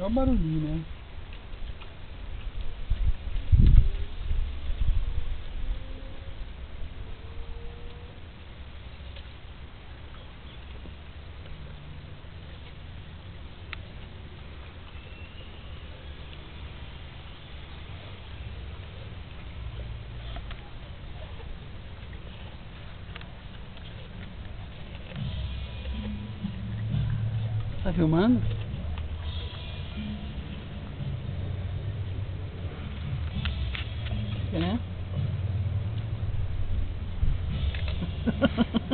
O barulhinho, né? Tá filmando? É, né?